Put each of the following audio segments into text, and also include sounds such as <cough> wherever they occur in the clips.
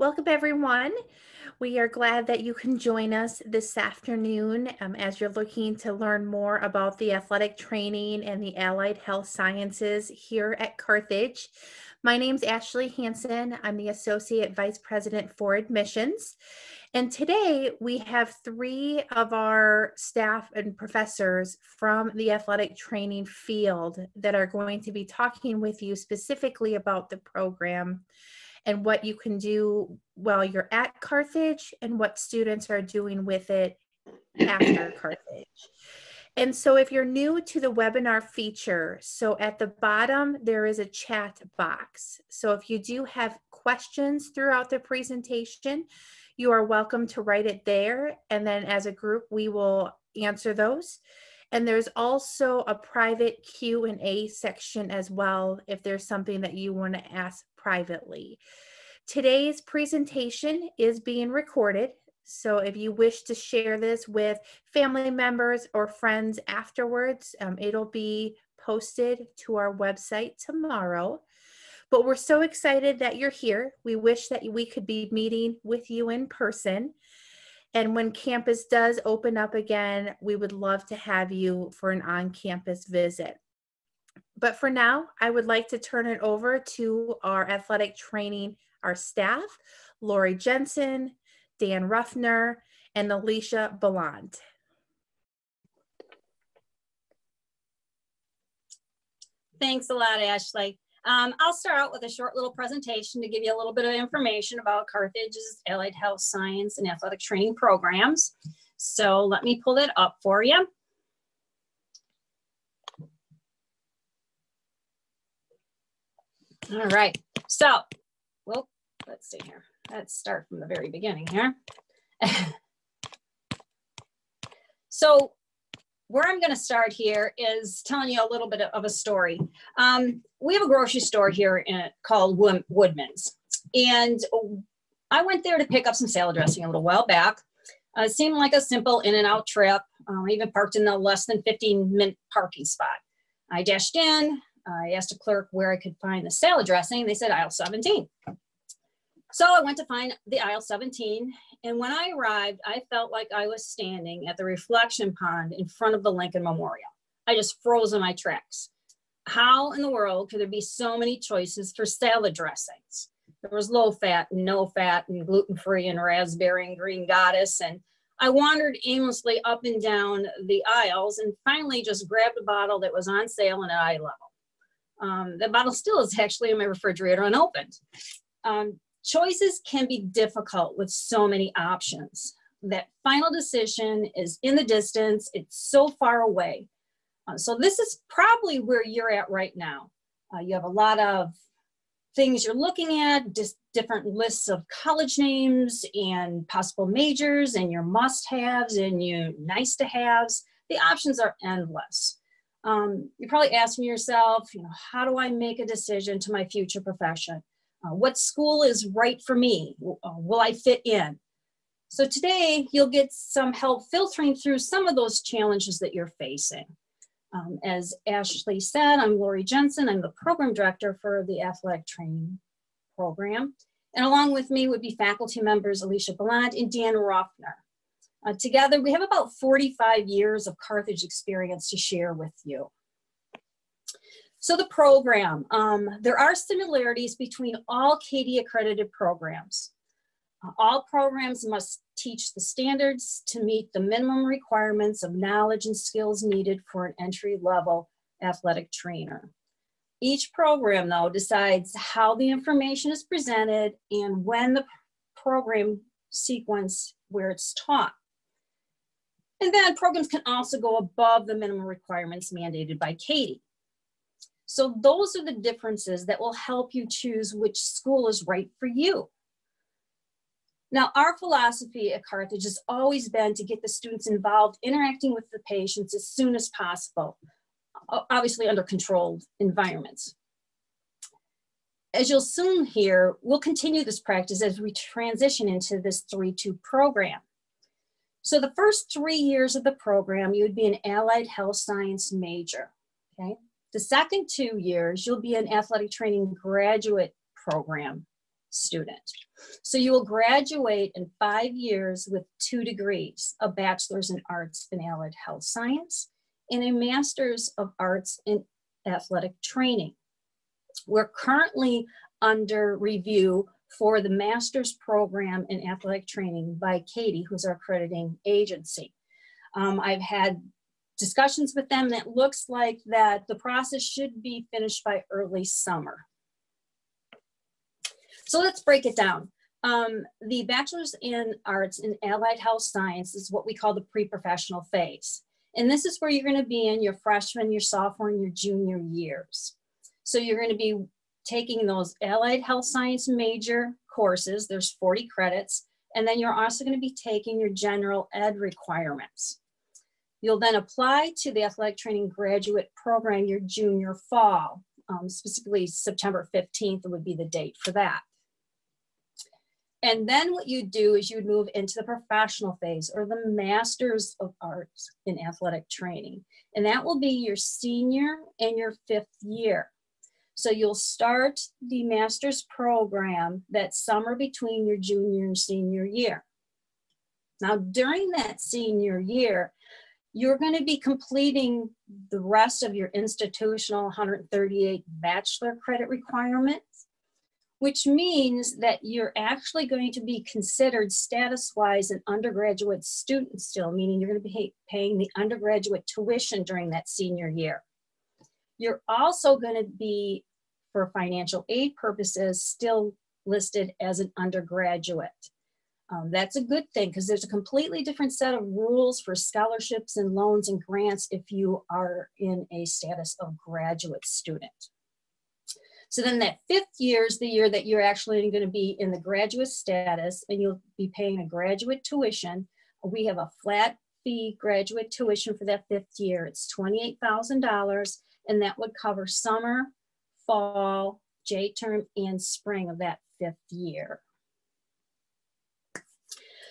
Welcome, everyone. We are glad that you can join us this afternoon um, as you're looking to learn more about the athletic training and the allied health sciences here at Carthage. My name is Ashley Hanson. I'm the Associate Vice President for Admissions. And today we have three of our staff and professors from the athletic training field that are going to be talking with you specifically about the program and what you can do while you're at Carthage and what students are doing with it after <clears throat> Carthage. And so if you're new to the webinar feature, so at the bottom, there is a chat box. So if you do have questions throughout the presentation, you are welcome to write it there. And then as a group, we will answer those. And there's also a private Q&A section as well if there's something that you want to ask privately. Today's presentation is being recorded. So if you wish to share this with family members or friends afterwards, um, it'll be posted to our website tomorrow. But we're so excited that you're here. We wish that we could be meeting with you in person. And when campus does open up again, we would love to have you for an on campus visit. But for now, I would like to turn it over to our athletic training, our staff, Laurie Jensen, Dan Ruffner, and Alicia Ballant. Thanks a lot, Ashley. Um, I'll start out with a short little presentation to give you a little bit of information about Carthage's Allied Health Science and Athletic Training programs. So let me pull it up for you. All right, so, well, let's see here. Let's start from the very beginning here. <laughs> so where I'm going to start here is telling you a little bit of a story. Um, we have a grocery store here in, called Woodman's, and I went there to pick up some salad dressing a little while back. Uh, it seemed like a simple in and out trip. Um, I even parked in the less than 15 minute parking spot. I dashed in, I asked a clerk where I could find the salad dressing. They said aisle 17. So I went to find the aisle 17. And when I arrived, I felt like I was standing at the reflection pond in front of the Lincoln Memorial. I just froze in my tracks. How in the world could there be so many choices for salad dressings? There was low fat and no fat and gluten free and raspberry and green goddess. And I wandered aimlessly up and down the aisles and finally just grabbed a bottle that was on sale and at eye level. Um, the bottle still is actually in my refrigerator unopened. Um, choices can be difficult with so many options. That final decision is in the distance, it's so far away. Uh, so, this is probably where you're at right now. Uh, you have a lot of things you're looking at, just different lists of college names and possible majors, and your must haves and your nice to haves. The options are endless um, you're probably asking yourself, you know, how do I make a decision to my future profession? Uh, what school is right for me? Uh, will I fit in? So today you'll get some help filtering through some of those challenges that you're facing. Um, as Ashley said, I'm Laurie Jensen. I'm the program director for the athletic training program. And along with me would be faculty members Alicia Ballant and Dan Ruffner. Uh, together, we have about 45 years of Carthage experience to share with you. So the program, um, there are similarities between all CAATE accredited programs. Uh, all programs must teach the standards to meet the minimum requirements of knowledge and skills needed for an entry level athletic trainer. Each program though decides how the information is presented and when the program sequence where it's taught. And then programs can also go above the minimum requirements mandated by CAATE. So those are the differences that will help you choose which school is right for you. Now, our philosophy at Carthage has always been to get the students involved interacting with the patients as soon as possible, obviously under controlled environments. As you'll soon hear, we'll continue this practice as we transition into this 3-2 program. So the first three years of the program, you would be an allied health science major, okay? The second two years, you'll be an athletic training graduate program student. So you will graduate in five years with two degrees, a bachelor's in arts in allied health science and a master's of arts in athletic training. We're currently under review for the master's program in athletic training by CAATE, who's our accrediting agency. Um, I've had discussions with them that looks like that the process should be finished by early summer. So let's break it down. Um, the bachelor's in arts in allied health science is what we call the pre-professional phase. And this is where you're gonna be in your freshman, your sophomore, and your junior years. So you're gonna be taking those allied health science major courses, there's 40 credits, and then you're also gonna be taking your general ed requirements. You'll then apply to the athletic training graduate program your junior fall, um, specifically September 15th would be the date for that. And then what you do is you would move into the professional phase or the Masters of Arts in Athletic Training. And that will be your senior and your fifth year. So you'll start the master's program that summer between your junior and senior year. Now, during that senior year, you're going to be completing the rest of your institutional 138 bachelor credit requirements, which means that you're actually going to be considered status-wise an undergraduate student still, meaning you're going to be paying the undergraduate tuition during that senior year. You're also going to be, for financial aid purposes, still listed as an undergraduate. Um, that's a good thing because there's a completely different set of rules for scholarships and loans and grants if you are in a status of graduate student. So then that fifth year is the year that you're actually going to be in the graduate status and you'll be paying a graduate tuition. We have a flat fee graduate tuition for that fifth year. It's $28,000 and that would cover summer, fall, J term, and spring of that fifth year.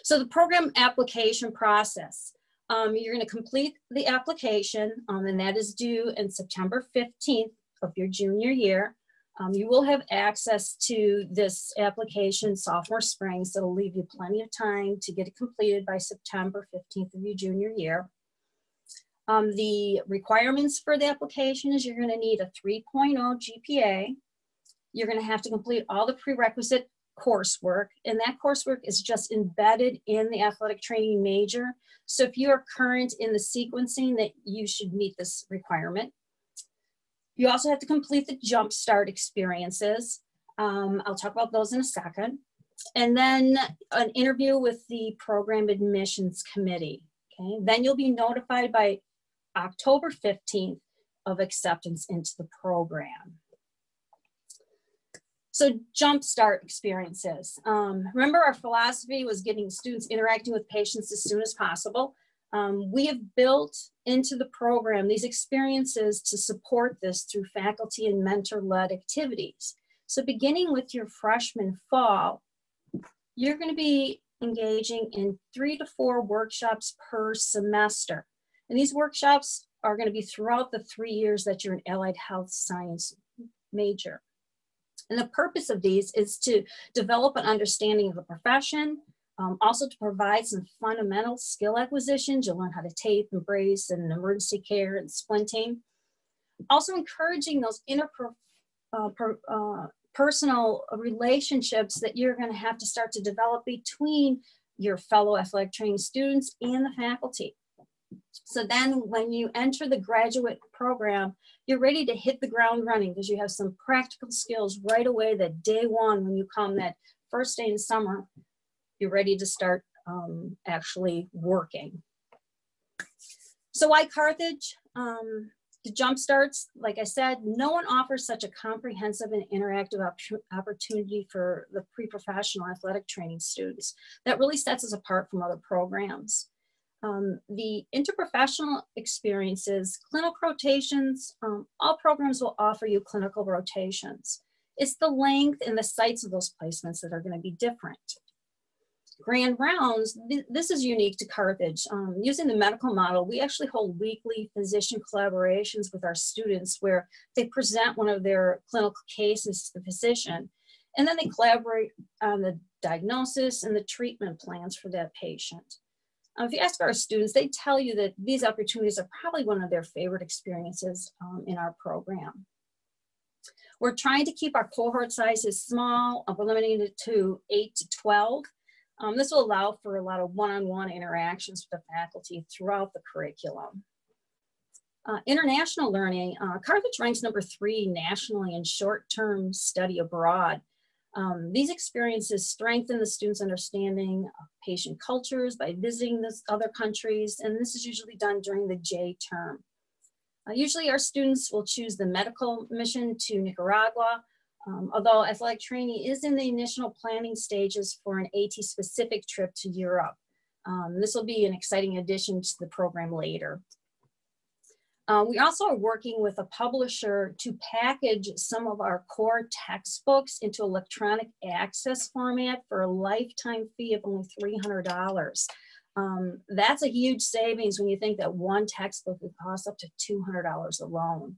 So the program application process. Um, you're going to complete the application um, and that is due in September 15th of your junior year. Um, you will have access to this application sophomore spring, so it'll leave you plenty of time to get it completed by September 15th of your junior year. Um, the requirements for the application is you're gonna need a 3.0 GPA. You're gonna have to complete all the prerequisite coursework, and that coursework is just embedded in the athletic training major. So if you are current in the sequencing that you should meet this requirement. You also have to complete the Jumpstart experiences. Um, I'll talk about those in a second. And then an interview with the program admissions committee. Okay, then you'll be notified by October 15th of acceptance into the program. So Jumpstart experiences. Um, remember our philosophy was getting students interacting with patients as soon as possible. Um, we have built into the program these experiences to support this through faculty and mentor-led activities. So beginning with your freshman fall, you're going to be engaging in three to four workshops per semester. And these workshops are going to be throughout the three years that you're an allied health science major. And the purpose of these is to develop an understanding of the profession, um, also to provide some fundamental skill acquisitions, you'll learn how to tape and brace and emergency care and splinting. Also encouraging those interpersonal uh, per, uh, personal relationships that you're gonna have to start to develop between your fellow athletic training students and the faculty. So then when you enter the graduate program, you're ready to hit the ground running because you have some practical skills right away that day one when you come that first day in summer you're ready to start um, actually working. So why Carthage? Um, the jump starts, like I said, no one offers such a comprehensive and interactive op opportunity for the pre-professional athletic training students. That really sets us apart from other programs. Um, the interprofessional experiences, clinical rotations, um, all programs will offer you clinical rotations. It's the length and the sites of those placements that are gonna be different. Grand rounds, th this is unique to Carthage. Um, using the medical model, we actually hold weekly physician collaborations with our students where they present one of their clinical cases to the physician. And then they collaborate on the diagnosis and the treatment plans for that patient. Um, if you ask our students, they tell you that these opportunities are probably one of their favorite experiences um, in our program. We're trying to keep our cohort sizes small. Uh, we're limiting it to 8 to 12. Um, this will allow for a lot of one-on-one -on -one interactions with the faculty throughout the curriculum. Uh, international learning, uh, Carthage ranks number three nationally in short-term study abroad. Um, these experiences strengthen the students' understanding of patient cultures by visiting this other countries, and this is usually done during the J term. Uh, usually our students will choose the medical mission to Nicaragua, um, although athletic training is in the initial planning stages for an AT-specific trip to Europe. Um, this will be an exciting addition to the program later. Uh, we also are working with a publisher to package some of our core textbooks into electronic access format for a lifetime fee of only $300. Um, that's a huge savings when you think that one textbook would cost up to $200 alone.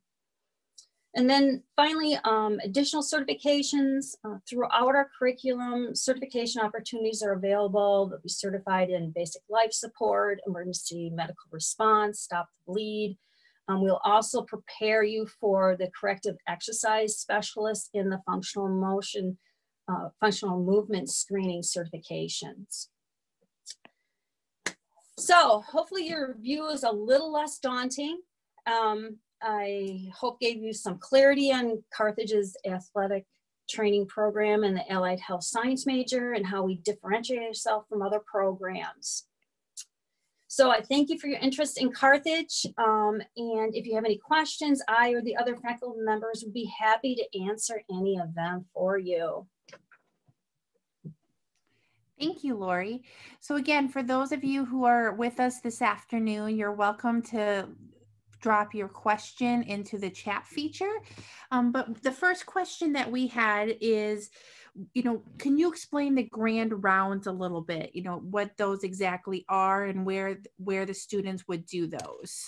And then finally, um, additional certifications uh, throughout our curriculum, certification opportunities are available. They'll be certified in basic life support, emergency medical response, stop the bleed, um, we'll also prepare you for the corrective exercise specialist in the functional motion, uh, functional movement screening certifications. So hopefully your view is a little less daunting. Um, I hope gave you some clarity on Carthage's athletic training program and the allied health science major and how we differentiate ourselves from other programs. So I thank you for your interest in Carthage. Um, and if you have any questions, I or the other faculty members would be happy to answer any of them for you. Thank you, Laurie. So again, for those of you who are with us this afternoon, you're welcome to drop your question into the chat feature. Um, but the first question that we had is, you know, can you explain the grand rounds a little bit? You know, what those exactly are and where where the students would do those?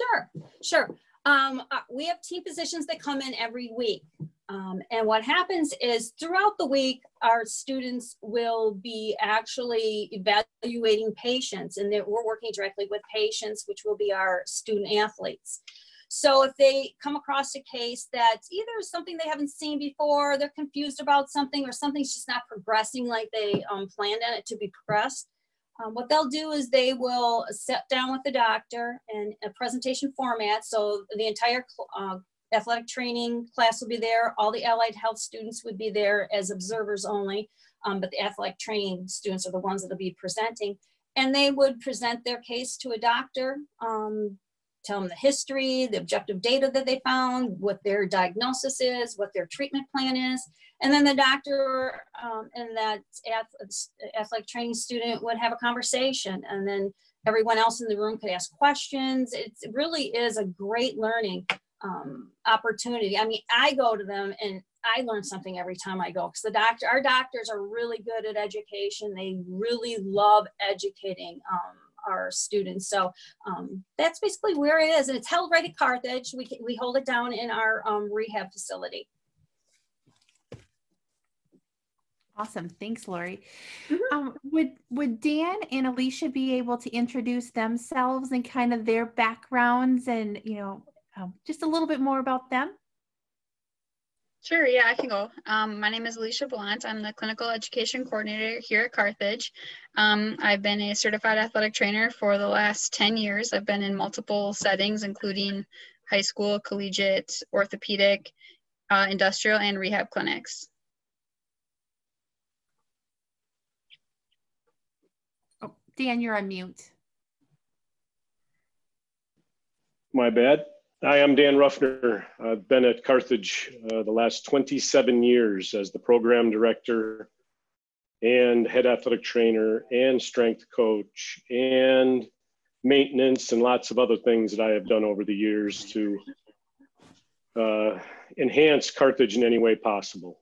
Sure, sure. Um, uh, we have team physicians that come in every week. Um, and what happens is throughout the week, our students will be actually evaluating patients and we're working directly with patients, which will be our student athletes. So if they come across a case that's either something they haven't seen before, they're confused about something, or something's just not progressing like they um, planned on it to be progressed, um, what they'll do is they will sit down with the doctor in a presentation format. So the entire uh, athletic training class will be there. All the allied health students would be there as observers only, um, but the athletic training students are the ones that will be presenting. And they would present their case to a doctor, um, tell them the history, the objective data that they found, what their diagnosis is, what their treatment plan is. And then the doctor um, and that athletic training student would have a conversation and then everyone else in the room could ask questions. it really is a great learning um, opportunity. I mean, I go to them and I learn something every time I go because the doctor, our doctors are really good at education. They really love educating um, our students. So um, that's basically where it is. And it's held right at Carthage. We, we hold it down in our um, rehab facility. Awesome. Thanks, Laurie. Mm -hmm. um, would would Dan and Alicia be able to introduce themselves and kind of their backgrounds and, you know, um, just a little bit more about them? Sure, yeah, I can go. Um, my name is Alicia Blunt. I'm the clinical education coordinator here at Carthage. Um, I've been a certified athletic trainer for the last 10 years. I've been in multiple settings, including high school, collegiate, orthopedic, uh, industrial, and rehab clinics. Oh, Dan, you're on mute. My bad. Hi, I'm Dan Ruffner. I've been at Carthage uh, the last 27 years as the program director and head athletic trainer and strength coach and maintenance and lots of other things that I have done over the years to uh, enhance Carthage in any way possible.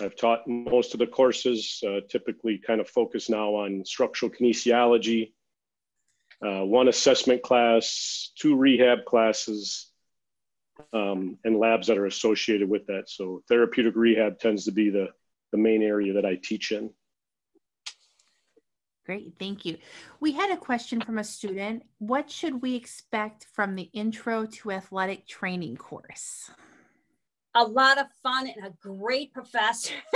I've taught most of the courses, uh, typically kind of focus now on structural kinesiology, uh, one assessment class, two rehab classes, um, and labs that are associated with that. So therapeutic rehab tends to be the, the main area that I teach in. Great, thank you. We had a question from a student. What should we expect from the Intro to Athletic Training course? A lot of fun and a great professor. <laughs>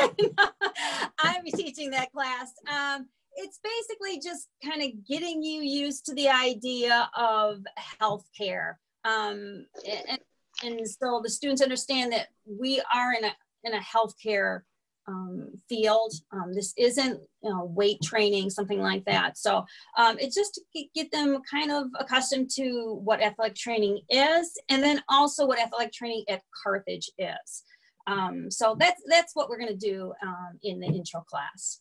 I'm teaching that class. Um, it's basically just kind of getting you used to the idea of healthcare. Um, and, and so the students understand that we are in a, in a healthcare um, field. Um, this isn't you know, weight training, something like that. So um, it's just to get them kind of accustomed to what athletic training is, and then also what athletic training at Carthage is. Um, so that's that's what we're going to do um, in the intro class.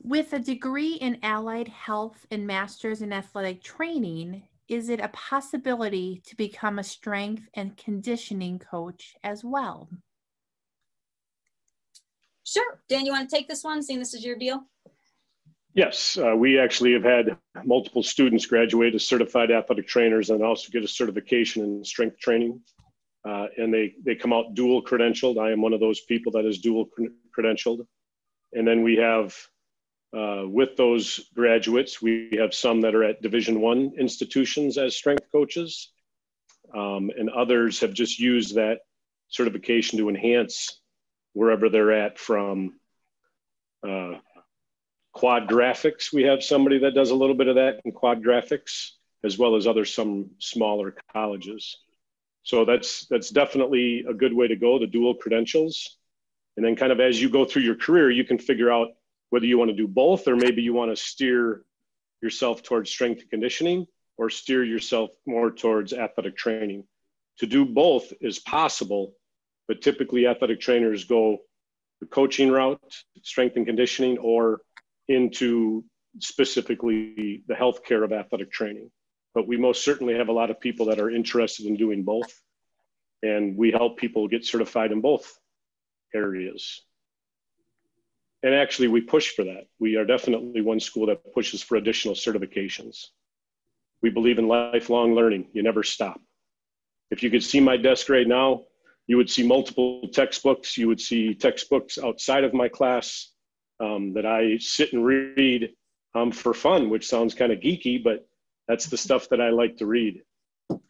With a degree in allied health and master's in athletic training, is it a possibility to become a strength and conditioning coach as well? Sure. Dan, you want to take this one, seeing this is your deal? Yes, uh, we actually have had multiple students graduate as certified athletic trainers and also get a certification in strength training. Uh, and they, they come out dual credentialed. I am one of those people that is dual credentialed. And then we have uh, with those graduates, we have some that are at Division One institutions as strength coaches, um, and others have just used that certification to enhance wherever they're at. From uh, Quad/Graphics, we have somebody that does a little bit of that in Quad/Graphics, as well as other some smaller colleges. So that's that's definitely a good way to go. The dual credentials, and then kind of as you go through your career, you can figure out whether you want to do both or maybe you want to steer yourself towards strength and conditioning or steer yourself more towards athletic training. To do both is possible, but typically athletic trainers go the coaching route, strength and conditioning, or into specifically the healthcare of athletic training. But we most certainly have a lot of people that are interested in doing both. And we help people get certified in both areas and actually we push for that. We are definitely one school that pushes for additional certifications. We believe in lifelong learning. You never stop. If you could see my desk right now you would see multiple textbooks. You would see textbooks outside of my class um, that i sit and read um, for fun which sounds kind of geeky but that's the stuff that i like to read.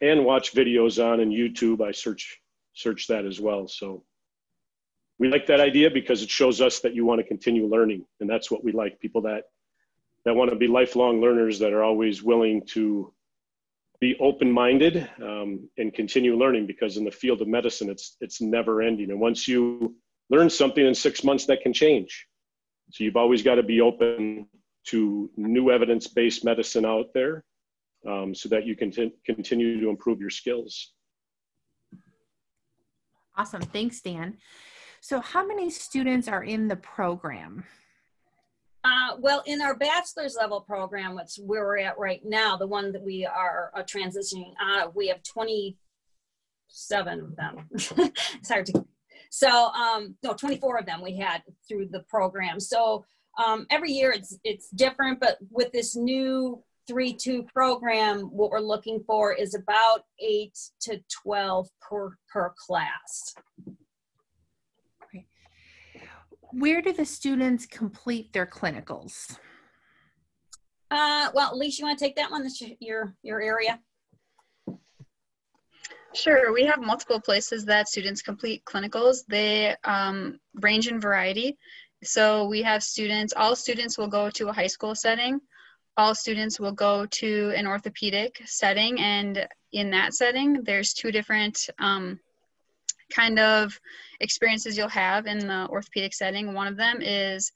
And watch videos on and youtube. I search search that as well. So we like that idea because it shows us that you want to continue learning and that's what we like people that that want to be lifelong learners that are always willing to be open-minded um, and continue learning because in the field of medicine it's it's never ending. And once you learn something in six months that can change. So you've always got to be open to new evidence-based medicine out there um, so that you can t- continue to improve your skills. Awesome. Thanks dan so, how many students are in the program? Uh, well, in our bachelor's level program, which where we're at right now, the one that we are uh, transitioning out of, we have 27 of them. <laughs> it's hard to, so, um, no, 24 of them we had through the program. So, um, every year it's, it's different, but with this new 3-2 program, what we're looking for is about 8 to 12 per, per class. Where do the students complete their clinicals? Uh, well, Lisa, you want to take that one? That's your, your area. Sure, we have multiple places that students complete clinicals. They um, range in variety. So we have students, all students will go to a high school setting. All students will go to an orthopedic setting. And in that setting, there's two different um, kind of experiences you'll have in the orthopedic setting. One of them is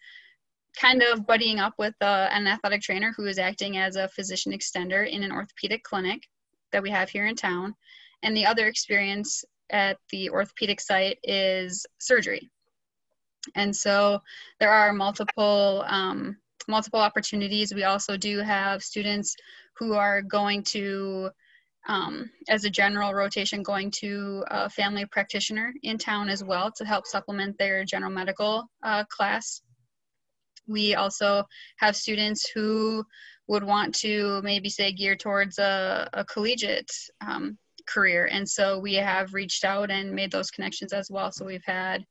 kind of buddying up with uh, an athletic trainer who is acting as a physician extender in an orthopedic clinic that we have here in town. And the other experience at the orthopedic site is surgery. And so there are multiple um, multiple opportunities. We also do have students who are going to um, as a general rotation going to a family practitioner in town as well to help supplement their general medical uh, class. We also have students who would want to maybe say gear towards a, a collegiate um, career. And so we have reached out and made those connections as well. So we've had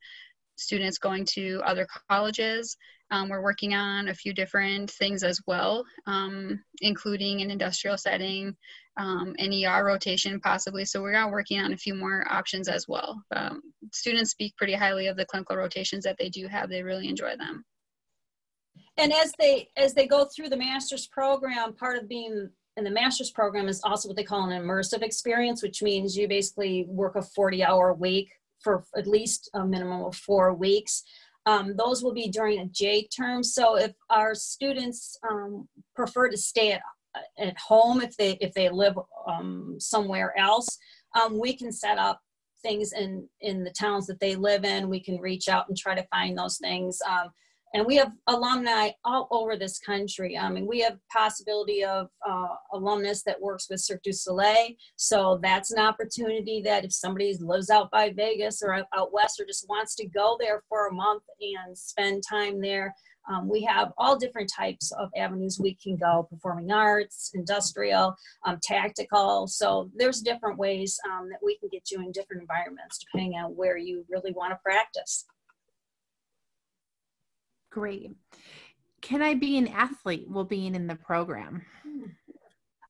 students going to other colleges. Um, we're working on a few different things as well, um, including an industrial setting, um, an ER rotation possibly. So we're working on a few more options as well. Um, students speak pretty highly of the clinical rotations that they do have. They really enjoy them. And as they as they go through the master's program, part of being in the master's program is also what they call an immersive experience, which means you basically work a 40 hour week for at least a minimum of four weeks. Um, those will be during a J term. So if our students um, prefer to stay at, at home, if they if they live um, somewhere else, um, we can set up things in in the towns that they live in. We can reach out and try to find those things. And we have alumni all over this country. I mean, we have possibility of uh, alumnus that works with Cirque du Soleil. So that's an opportunity that if somebody lives out by Vegas or out west or just wants to go there for a month and spend time there, um, we have all different types of avenues we can go performing arts industrial um, tactical so there's different ways um, that we can get you in different environments depending on where you really want to practice Great. Can I be an athlete while being in the program?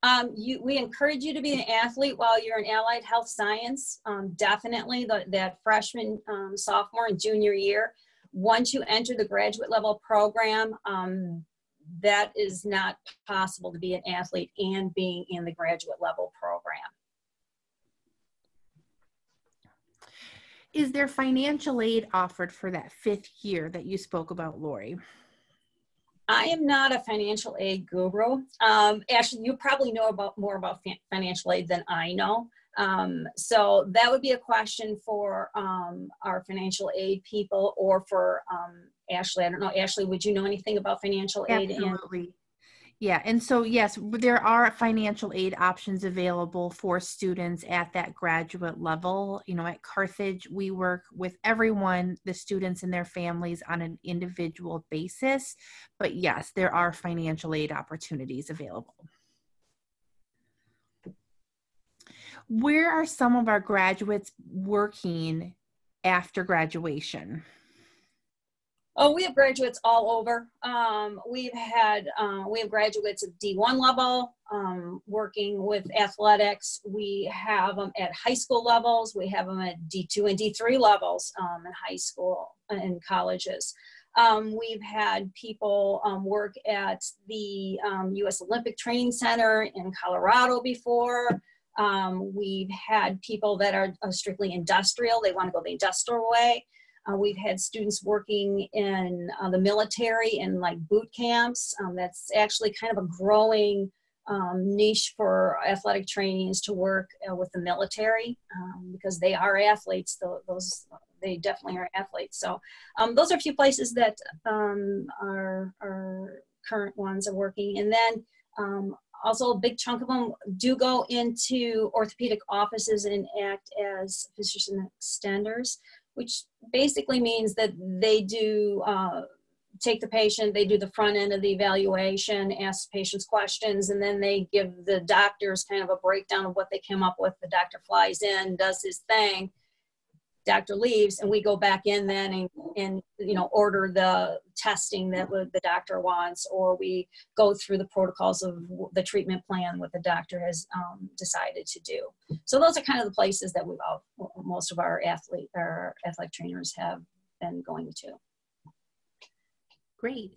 Um, you, we encourage you to be an athlete while you're in allied health science. Um, definitely the, that freshman, um, sophomore, and junior year. Once you enter the graduate level program, um, that is not possible to be an athlete and being in the graduate level program. Is there financial aid offered for that fifth year that you spoke about, Laurie? I am not a financial aid guru. Um, actually, you probably know about more about financial aid than I know. Um, so that would be a question for um, our financial aid people or for um, Ashley. I don't know, Ashley, would you know anything about financial aid? Absolutely. Yeah, and so yes, there are financial aid options available for students at that graduate level. You know, at Carthage, we work with everyone, the students and their families on an individual basis. But yes, there are financial aid opportunities available. Where are some of our graduates working after graduation? Oh, we have graduates all over. Um, we've had uh, we have graduates at D1 level um, working with athletics. We have them at high school levels. We have them at D2 and D3 levels um, in high school and colleges. Um, we've had people um, work at the U.S. Um, Olympic Training Center in Colorado before. we've had people that are uh, strictly industrial. They want to go the industrial way. Uh, we've had students working in uh, the military and like boot camps. Um, that's actually kind of a growing um, niche for athletic trainees to work uh, with the military um, because they are athletes. Those they definitely are athletes. So um, those are a few places that um, our, our current ones are working. And then um, also a big chunk of them do go into orthopedic offices and act as physician extenders which basically means that they do uh, take the patient, they do the front end of the evaluation, ask patients questions, and then they give the doctors kind of a breakdown of what they came up with. The doctor flies in, does his thing, doctor leaves and we go back in then and, and you know order the testing that the doctor wants or we go through the protocols of the treatment plan what the doctor has um, decided to do so those are kind of the places that we've all, most of our athlete our athletic trainers have been going to great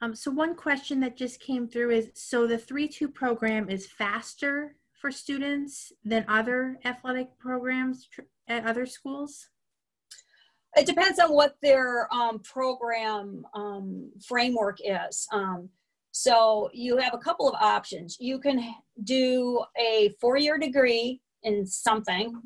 um, so one question that just came through is so the 3-2 program is faster for students than other athletic programs at other schools? It depends on what their um, program um, framework is. Um, so you have a couple of options. You can do a four-year degree in something,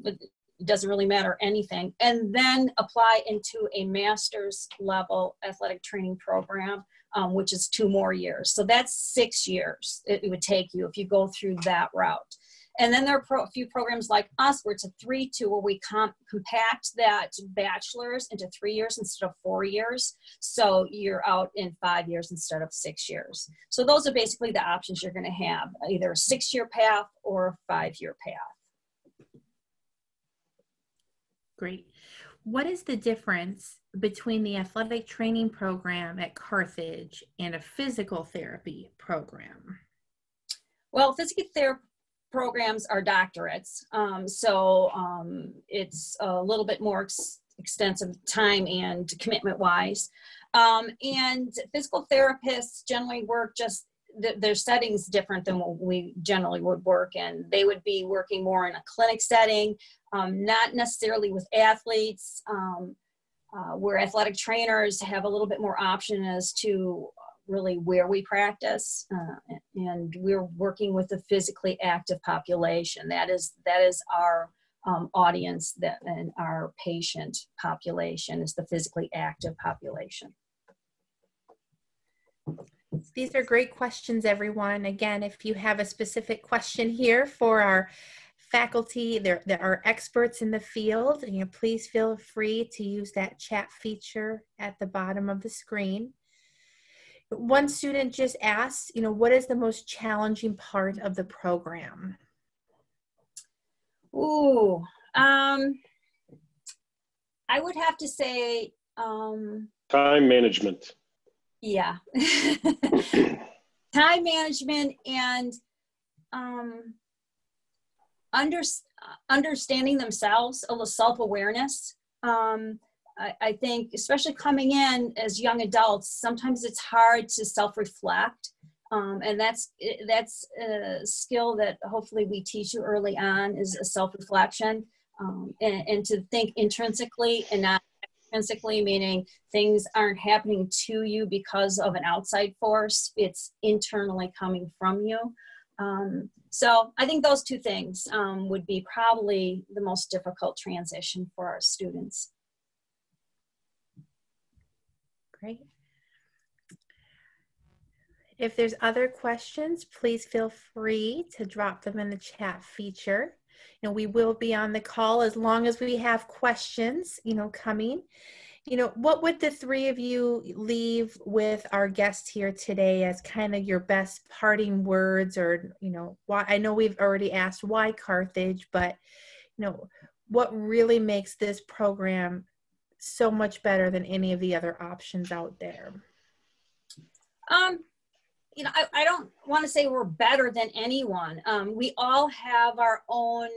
it doesn't really matter anything, and then apply into a master's level athletic training program, um, which is two more years. So that's six years it, would take you if you go through that route. And then there are pro- a few programs like us where it's a three two where we comp- compact that bachelor's into three years instead of four years. So you're out in five years instead of six years. So those are basically the options you're going to have either a six year path or a five year path. Great. What is the difference between the athletic training program at Carthage and a physical therapy program? Well, physical therapy programs are doctorates, um, so um, it's a little bit more ex- extensive time and commitment wise. Um, and physical therapists generally work just th- their settings different than what we generally would work in. They would be working more in a clinic setting, um, not necessarily with athletes. Um, uh, where athletic trainers have a little bit more option as to really where we practice uh, and we're working with a physically active population that is that is our um, audience that and our patient population is the physically active population these are great questions everyone again if you have a specific question here for our faculty there, there are experts in the field you know please feel free to use that chat feature at the bottom of the screen one student just asked, you know, what is the most challenging part of the program? Ooh, um, I would have to say, um, time management. Yeah, <laughs> <clears throat> time management and um, under, understanding themselves, a little self awareness. Um, I, I think, especially coming in as young adults, sometimes it's hard to self-reflect. Um, and that's that's a skill that hopefully we teach you early on is a self-reflection um, and, and, to think intrinsically and not extrinsically meaning things aren't happening to you because of an outside force it's internally coming from you um, so i think those two things um, would be probably the most difficult transition for our students Great. If there's other questions, please feel free to drop them in the chat feature. You know, we will be on the call as long as we have questions, you know, coming. You know, what would the three of you leave with our guests here today as kind of your best parting words or, you know, why I know we've already asked why Carthage, but you know, what really makes this program so much better than any of the other options out there? Um, you know, I, I don't want to say we're better than anyone. Um, we all have our own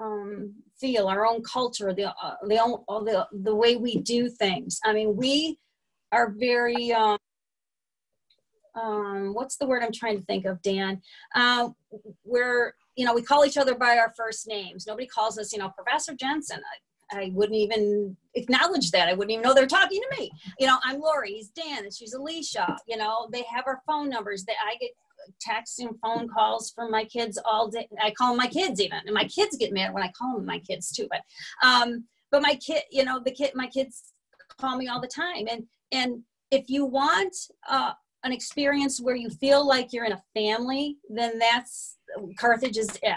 um, feel, our own culture, the uh, the, own, the the way we do things. I mean, we are very um, um, what's the word I'm trying to think of, Dan? Um, we're you know we call each other by our first names. Nobody calls us you know Professor Jensen. I wouldn't even acknowledge that. I wouldn't even know they're talking to me. You know, I'm Laurie, he's Dan, and she's Alicia. You know, they have our phone numbers that I get texts and phone calls from my kids all day. I call my kids even, and my kids get mad when I call them my kids too. But, um, but my kid, you know, the kid, my kids call me all the time. And and if you want uh, an experience where you feel like you're in a family, then that's Carthage is it.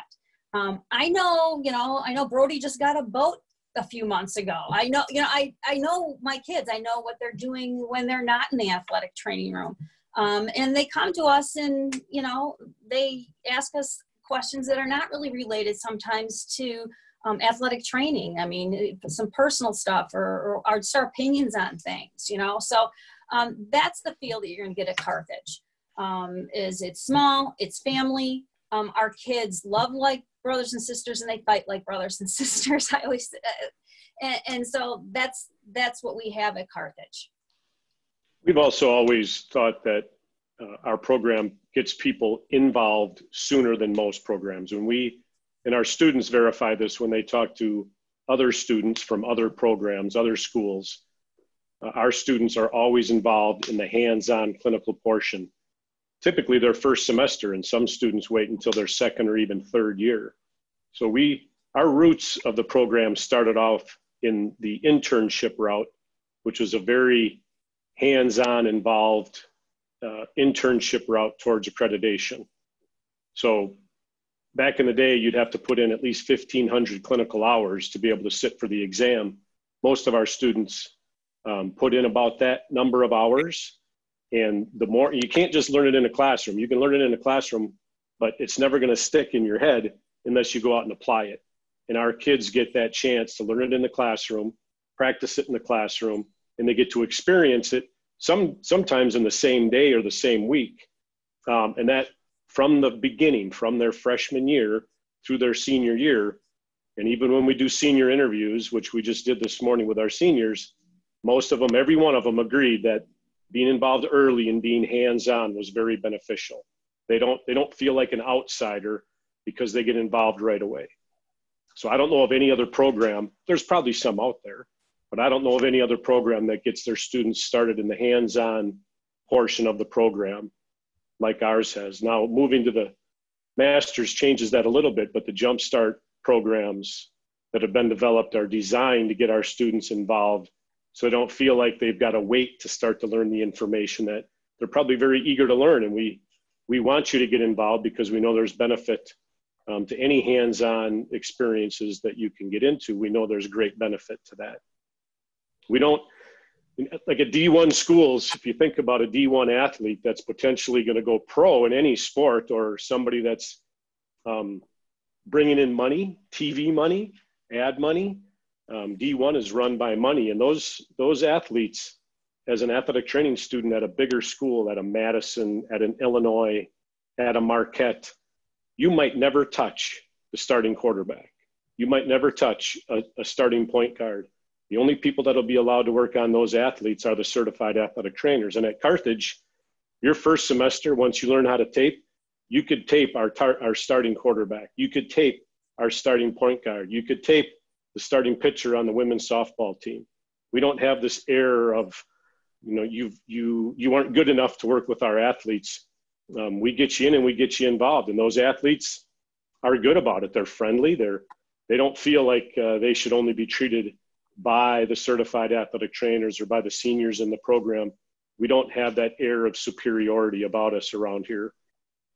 Um, I know, you know, I know Brody just got a boat a few months ago. I know, you know, I, I know my kids, I know what they're doing when they're not in the athletic training room. Um, and they come to us and, you know, they ask us questions that are not really related sometimes to um, athletic training. I mean, some personal stuff or, or, or our opinions on things, you know? So um, that's the feel that you're gonna get at Carthage. Um, is it's small, it's family. Um, our kids love like brothers and sisters and they fight like brothers and <laughs> sisters i always uh, and, and so that's that's what we have at carthage we've also always thought that uh, our program gets people involved sooner than most programs. When we and our students verify this when they talk to other students from other programs other schools. Uh, our students are always involved in the hands-on clinical portion. Typically their first semester, and some students wait until their second or even third year. So we, our roots of the program started off in the internship route, which was a very hands-on involved uh, internship route towards accreditation. So back in the day, you'd have to put in at least 1,500 clinical hours to be able to sit for the exam. Most of our students um, put in about that number of hours and the more you can't just learn it in a classroom. You can learn it in a classroom, but it's never going to stick in your head unless you go out and apply it. and our kids get that chance to learn it in the classroom, practice it in the classroom, and they get to experience it some sometimes in the same day or the same week. Um, and that from the beginning, from their freshman year through their senior year, and even when we do senior interviews, which we just did this morning with our seniors, most of them, every one of them agreed that being involved early and being hands-on was very beneficial. They don't they don't feel like an outsider because they get involved right away. So I don't know of any other program. There's probably some out there, but I don't know of any other program that gets their students started in the hands-on portion of the program like ours has. Now moving to the masters changes that a little bit, but the jumpstart programs that have been developed are designed to get our students involved so they don't feel like they've got to wait to start to learn the information that they're probably very eager to learn. And we we want you to get involved because we know there's benefit um, to any hands-on experiences that you can get into. We know there's great benefit to that we don't like at d1 schools if you think about a d1 athlete that's potentially going to go pro in any sport or somebody that's um, bringing in money tv money ad money um, d1 is run by money and those those athletes as an athletic training student at a bigger school at a madison at an illinois at a marquette you might never touch the starting quarterback. You might never touch a, a starting point guard. The only people that'll be allowed to work on those athletes are the certified athletic trainers. And at Carthage, your first semester, once you learn how to tape, you could tape our, tar- our starting quarterback. You could tape our starting point guard. You could tape the starting pitcher on the women's softball team. We don't have this air of, you know, you you you aren't good enough to work with our athletes um, we get you in and we get you involved. And those athletes are good about it. They're friendly. They're they don't feel like uh, they should only be treated by the certified athletic trainers or by the seniors in the program. We don't have that air of superiority about us around here.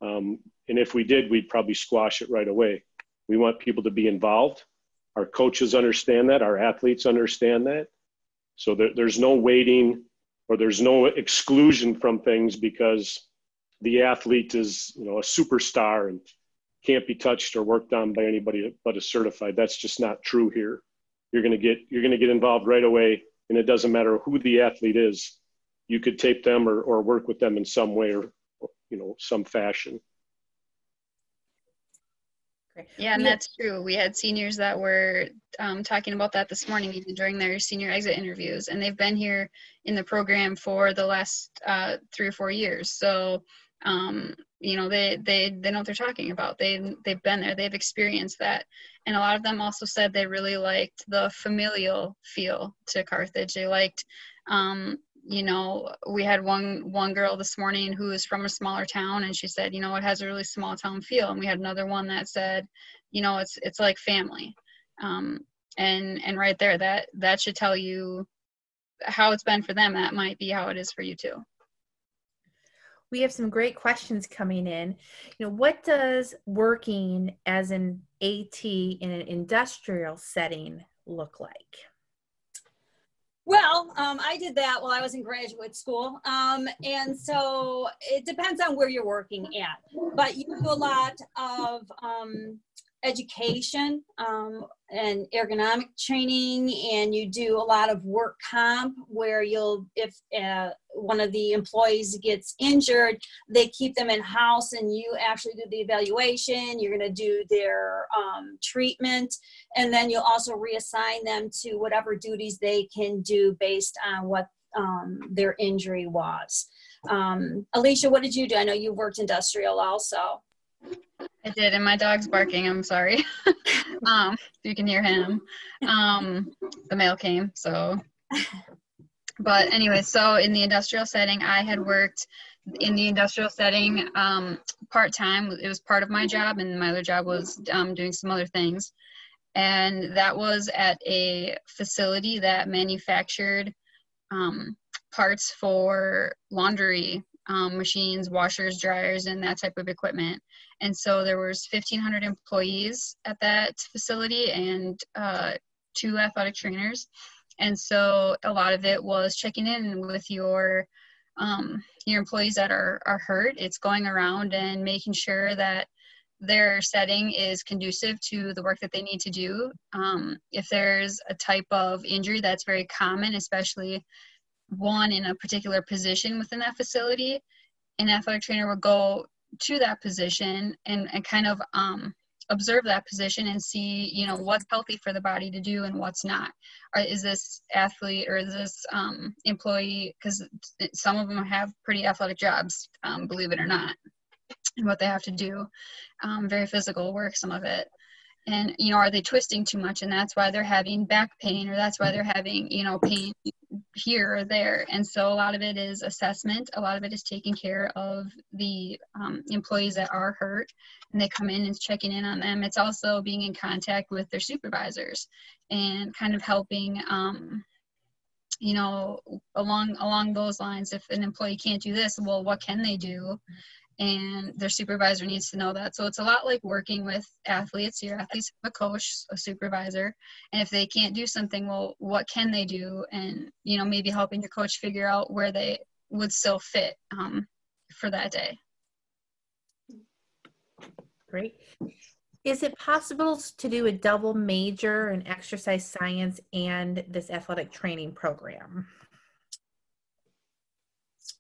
Um, and if we did, we'd probably squash it right away. We want people to be involved. Our coaches understand that. Our athletes understand that. So there, there's no waiting or there's no exclusion from things because the athlete is you know a superstar and can't be touched or worked on by anybody but a certified that's just not true here you're going to get you're going to get involved right away and it doesn't matter who the athlete is you could tape them or, or work with them in some way or you know some fashion. Yeah and that's true. We had seniors that were um, talking about that this morning even during their senior exit interviews and they've been here in the program for the last uh, three or four years. So um, you know they they they know what they're talking about. They they've been there. They've experienced that. And a lot of them also said they really liked the familial feel to carthage. They liked um, you know we had one one girl this morning who is from a smaller town and she said you know it has a really small town feel. And we had another one that said you know it's it's like family. Um, and and right there that that should tell you how it's been for them. That might be how it is for you too we have some great questions coming in. You know, what does working as an AT in an industrial setting look like? Well, um, I did that while I was in graduate school. Um, and so it depends on where you're working at. But you do a lot of um, education um, and ergonomic training and you do a lot of work comp where you'll if uh, one of the employees gets injured they keep them in house and you actually do the evaluation you're going to do their um, treatment and then you'll also reassign them to whatever duties they can do based on what um, their injury was. Um, alicia what did you do? I know you worked industrial also I did, and my dog's barking. I'm sorry. <laughs> um, you can hear him. Um, the mail came, so. But anyway, so in the industrial setting, I had worked in the industrial setting um, part time. It was part of my job, and my other job was um, doing some other things. And that was at a facility that manufactured um, parts for laundry um, machines, washers, dryers, and that type of equipment. And so there was 1,500 employees at that facility and uh, two athletic trainers. And so a lot of it was checking in with your um, your employees that are, are hurt. It's going around and making sure that their setting is conducive to the work that they need to do. Um, if there's a type of injury that's very common, especially one in a particular position within that facility, an athletic trainer would go to that position and, and kind of um, observe that position and see you know what's healthy for the body to do and what's not. Or is this athlete or is this um, employee because some of them have pretty athletic jobs um, believe it or not and what they have to do um, very physical work some of it and you know are they twisting too much and that's why they're having back pain or that's why they're having you know pain here or there. And so a lot of it is assessment. A lot of it is taking care of the um, employees that are hurt and they come in and checking in on them. It's also being in contact with their supervisors and kind of helping um, you know along along those lines. If an employee can't do this well what can they do and their supervisor needs to know that. So it's a lot like working with athletes. Your athletes have a coach, a supervisor, and if they can't do something, well, what can they do? And you know, maybe helping your coach figure out where they would still fit um, for that day. Great. Is it possible to do a double major in exercise science and this athletic training program?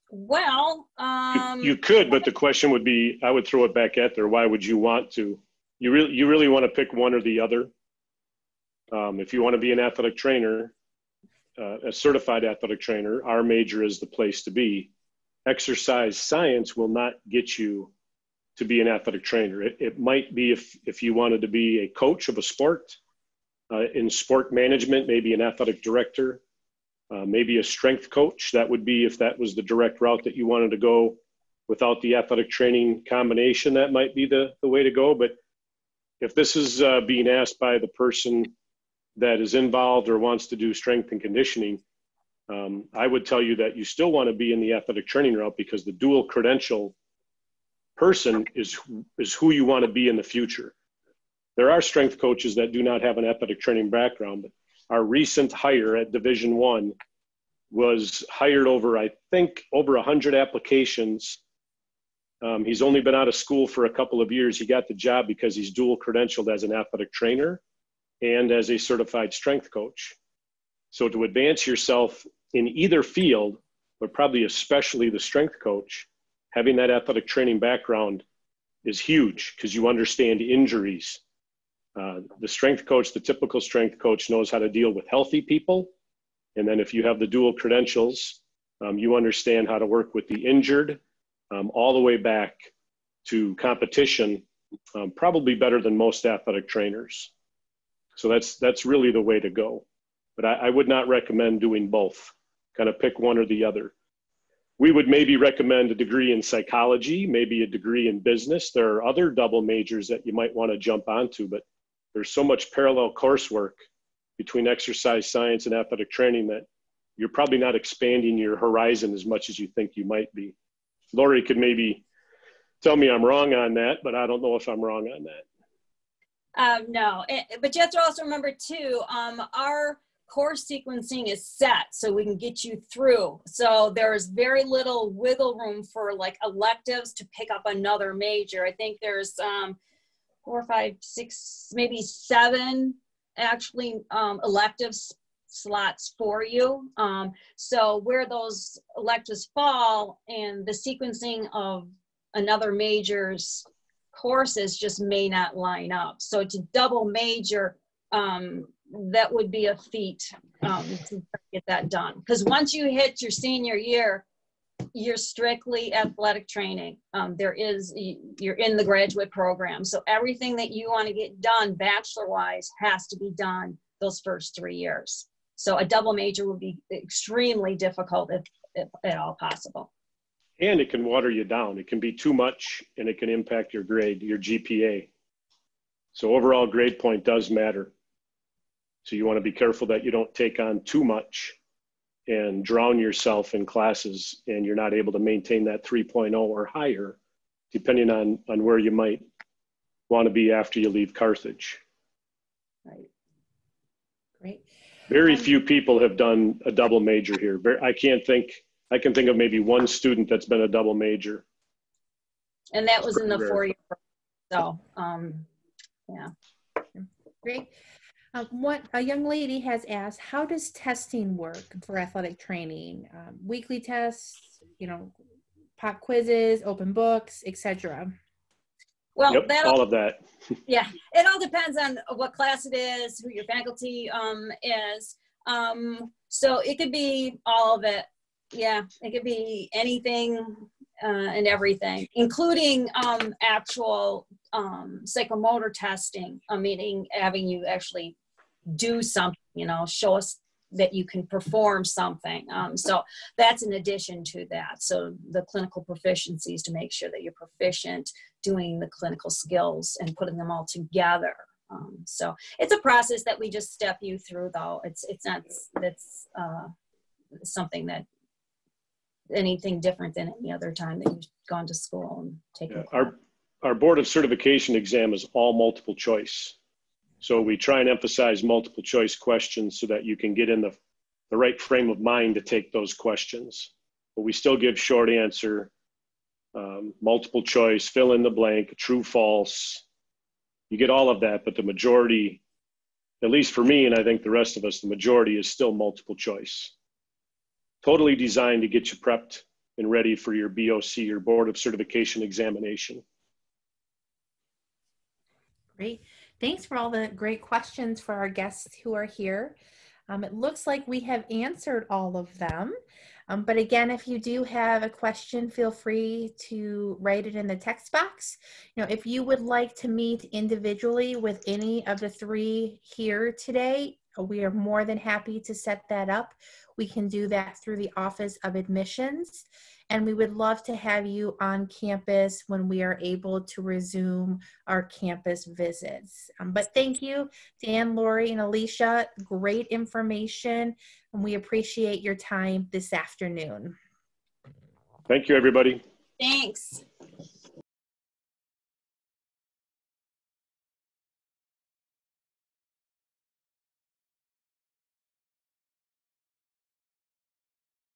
Well, um, you could, but the question would be, I would throw it back at there. Why would you want to? You really, you really want to pick one or the other. Um, if you want to be an athletic trainer, uh, a certified athletic trainer, our major is the place to be. Exercise science will not get you to be an athletic trainer. It, it might be if, if you wanted to be a coach of a sport, uh, in sport management, maybe an athletic director, uh, maybe a strength coach. That would be if that was the direct route that you wanted to go without the athletic training combination, that might be the, the way to go. But if this is uh, being asked by the person that is involved or wants to do strength and conditioning, um, I would tell you that you still want to be in the athletic training route because the dual credential person is, is who you want to be in the future. There are strength coaches that do not have an athletic training background, but our recent hire at Division One was hired over, I think, over 100 applications. Um, he's only been out of school for a couple of years. He got the job because he's dual credentialed as an athletic trainer and as a certified strength coach. So, to advance yourself in either field, but probably especially the strength coach, having that athletic training background is huge because you understand injuries, uh, the strength coach, the typical strength coach, knows how to deal with healthy people. And then if you have the dual credentials, um, you understand how to work with the injured um, all the way back to competition, um, probably better than most athletic trainers. So that's, that's really the way to go. But I, I would not recommend doing both, kind of pick one or the other. We would maybe recommend a degree in psychology, maybe a degree in business. There are other double majors that you might want to jump onto, but there's so much parallel coursework between exercise science and athletic training that you're probably not expanding your horizon as much as you think you might be. Laurie could maybe tell me I'm wrong on that, but I don't know if I'm wrong on that. Um, no, it, but you have to also remember too, um, our course sequencing is set so we can get you through. So there's very little wiggle room for like electives to pick up another major. I think there's um, four, five, six, maybe seven actually um, electives slots for you. Um, so where those electives fall and the sequencing of another major's courses just may not line up. So to double major, um, that would be a feat um, to get that done. Because once you hit your senior year, you're strictly athletic training. Um, there is, you're in the graduate program. So everything that you want to get done bachelor wise has to be done those first three years. So a double major would be extremely difficult if, if at all possible. And it can water you down. It can be too much and it can impact your grade, your GPA. So overall grade point does matter. So you want to be careful that you don't take on too much and drown yourself in classes and you're not able to maintain that 3.0 or higher, depending on, on where you might want to be after you leave Carthage. Right. Great. Very um, few people have done a double major here. I can't think, I can think of maybe one student that's been a double major. And that was in the four year. So, um, yeah. Great. Um, what a young lady has asked, how does testing work for athletic training? Um, weekly tests, you know, pop quizzes, open books, etc. Well, Yep, that all of that. <laughs> yeah, it all depends on what class it is, who your faculty um, is. Um, so it could be all of it. Yeah, it could be anything uh, and everything, including um, actual um, psychomotor testing, uh, meaning having you actually do something, you know, show us that you can perform something. Um, so that's in addition to that. So the clinical proficiencies to make sure that you're proficient doing the clinical skills and putting them all together. Um, so it's a process that we just step you through, though. It's it's not that's uh, something that anything different than any other time that you've gone to school and taken. Yeah, Our, our board of certification exam is all multiple choice. So we try and emphasize multiple choice questions so that you can get in the, the right frame of mind to take those questions. But we still give short answer, um, multiple choice, fill in the blank, true, false. You get all of that, but the majority, at least for me, and I think the rest of us, the majority is still multiple choice. Totally designed to get you prepped and ready for your BOC, your Board of Certification examination. Great. Thanks for all the great questions for our guests who are here. Um, it looks like we have answered all of them. Um, but again, if you do have a question, feel free to write it in the text box. You know, if you would like to meet individually with any of the three here today, we are more than happy to set that up. We can do that through the Office of Admissions. And we would love to have you on campus when we are able to resume our campus visits. Um, but thank you, Dan, Laurie, and Alicia. Great information, and we appreciate your time this afternoon. Thank you, everybody. Thanks.